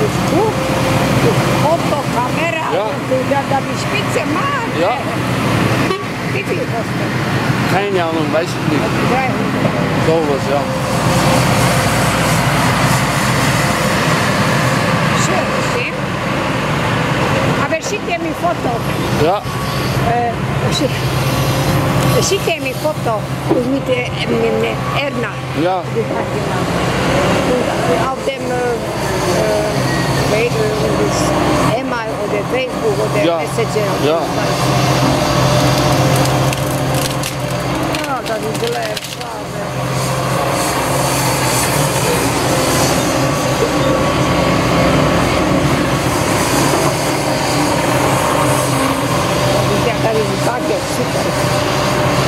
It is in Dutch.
Das, du bist gut. Du Foto, Kamera, Ja. du, da, da bist spitze. Ja. Wie viel kostet? Keine Ahnung, weiß ich nicht. 300 Euro. Sowas, ja. Schön? Aber schicke mir Foto. Ja, Äh, schick, schicke mir Foto mit, äh, mit Erna. ja, Die hat gemacht. Und auf dem äh, playground with his email or their Facebook ou their yeah. messenger. Tá yeah. Oh, dat is de left. Daar is een pakje, super.